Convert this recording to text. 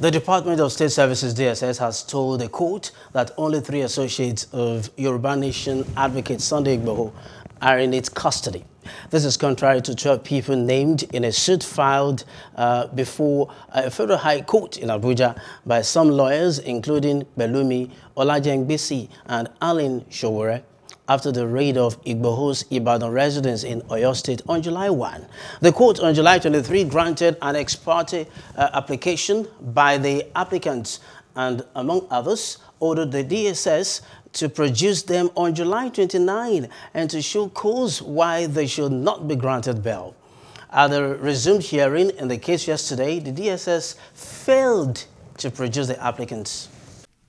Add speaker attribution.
Speaker 1: The Department of State Services DSS has told the court that only three associates of Yoruba Nation advocate Sunday Igboho are in its custody. This is contrary to 12 people named in a suit filed uh, before a federal high court in Abuja by some lawyers, including Pelumi, Olajengbesi, and Aline Showore after the raid of Igboho's Ibadan residence in Oyo State on July 1. The court on July 23 granted an ex parte uh, application by the applicants and, among others, ordered the DSS to produce them on July 29 and to show cause why they should not be granted bail. At the resumed hearing in the case yesterday, the DSS failed to produce the applicants.